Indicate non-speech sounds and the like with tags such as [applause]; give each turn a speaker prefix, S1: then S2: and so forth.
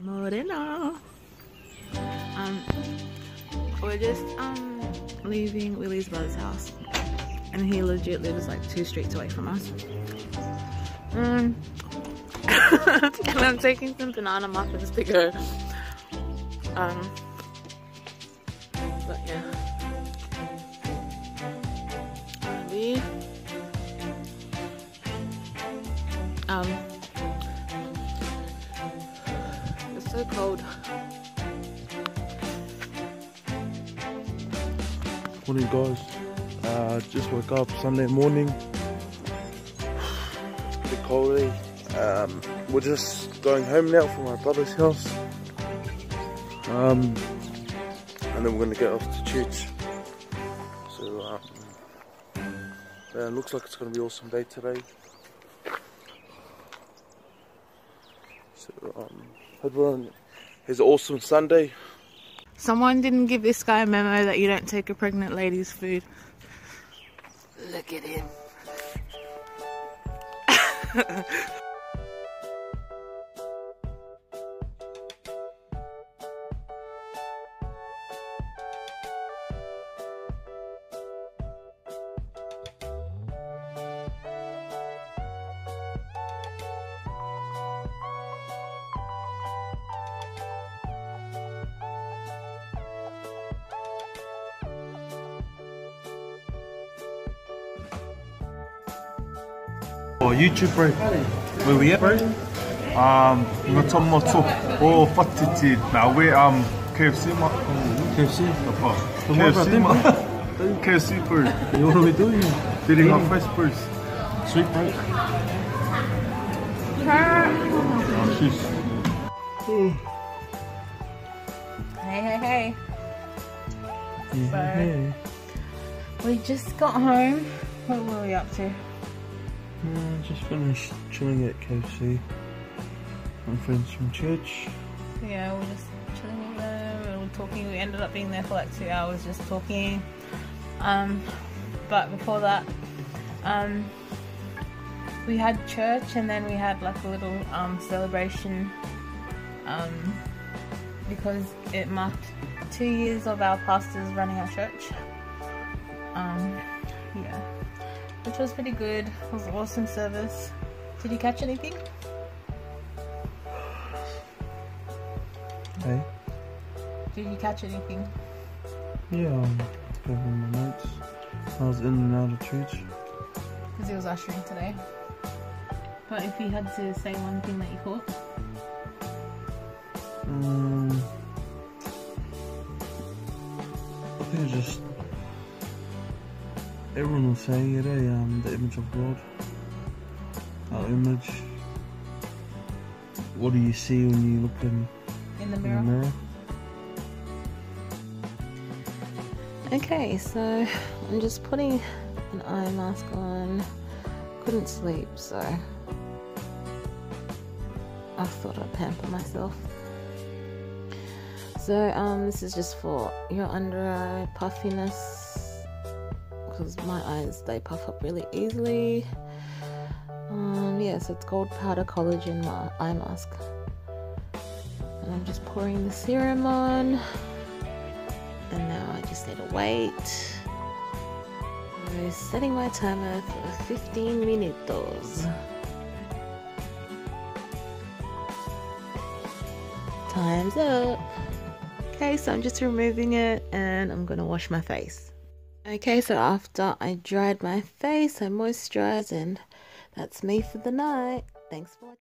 S1: Morena. Um, we're just um leaving Willie's brother's house, and he legit lives like two streets away from us. Um, [laughs] and I'm taking some banana muffins to go. Um, but yeah, we um, cold.
S2: Morning guys, uh, just woke up Sunday morning. It's bit cold um, we're just going home now from my brother's house. Um, and then we're gonna get off to church. So um, yeah, it looks like it's gonna be an awesome day today. So um, everyone has an awesome Sunday.
S1: Someone didn't give this guy a memo that you don't take a pregnant lady's food. Look at him. [laughs]
S3: Oh, YouTube bro, where we at bro? Um, Ngatomo Top, oh Fatiti, now we're um, KFC ma. KFC? Apa? KFC ma. [laughs] KFC bro.
S2: What are we doing here?
S3: Feeding our first birds.
S2: Sweet bro.
S3: Oh, she's...
S1: Hey, hey, hey.
S2: Yeah,
S1: so,
S2: hey.
S1: we just got home. What were we up to?
S2: Uh, just finished chilling at KFC. My friends from church.
S1: Yeah, we we're just chilling with them and we we're talking. We ended up being there for like two hours just talking. Um, but before that, um, we had church and then we had like a little um, celebration um, because it marked two years of our pastors running our church. Um, yeah, which was pretty good. It was awesome service. Did you catch anything?
S2: Hey.
S1: Did you catch anything?
S2: Yeah, um, covering my notes. I was in and out of church.
S1: because he was ushering today. But if you had to say one thing that you caught,
S2: Um, I think it's just everyone was saying it, eh? Um, the image of God, our image. What do you see when you look in,
S1: in the
S2: in the
S1: mirror.
S2: mirror?
S1: Okay, so I'm just putting an eye mask on. Couldn't sleep, so I thought I'd pamper myself. So um, this is just for your under eye puffiness because my eyes they puff up really easily. Um, yeah, so it's gold powder collagen ma- eye mask. And I'm just pouring the serum on. And now I just need to wait. I'm setting my timer for 15 minutos. Time's up. Okay, so I'm just removing it and I'm gonna wash my face. Okay, so after I dried my face, I moisturized, and that's me for the night. Thanks for watching.